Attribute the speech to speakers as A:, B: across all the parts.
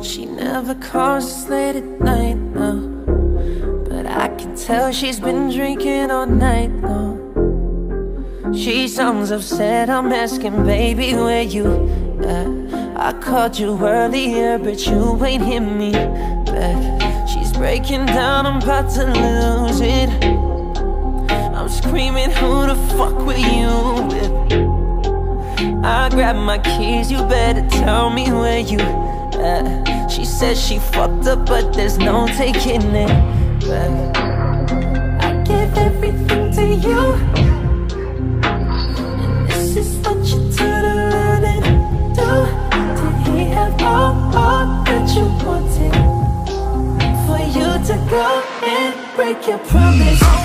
A: never calls us late at night, no But I can tell she's been drinking all night, no She sounds upset, I'm asking, baby, where you at? I called you earlier, but you ain't hit me back She's breaking down, I'm about to lose it I'm screaming, who the fuck were you with? I grab my keys, you better tell me where you at She says she fucked up, but there's no taking it back I give everything to you. And this is what you turn around and do. Did he have all, all that you wanted? For you to go and break your promise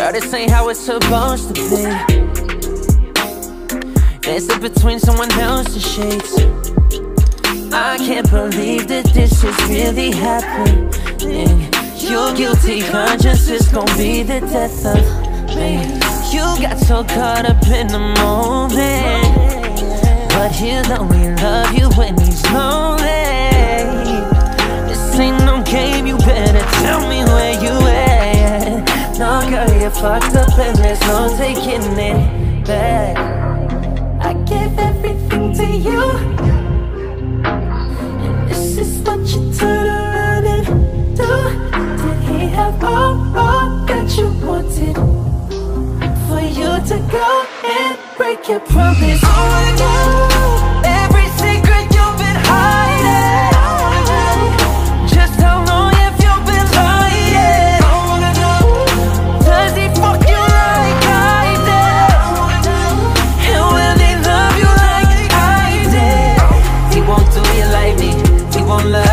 A: Girl, this ain't how it's supposed to be. Dancing between someone else's shades. I can't believe that this is really happening. Your guilty conscience is gonna be the death of me. You got so caught up in the moment. But he'll only love you when he's lonely. This ain't no game, you better tell me where you at Fucked up and there's no taking it back. I gave everything to you. And this is what you turn around and do. Did he have all, all that you wanted? For you to go and break your promise won't let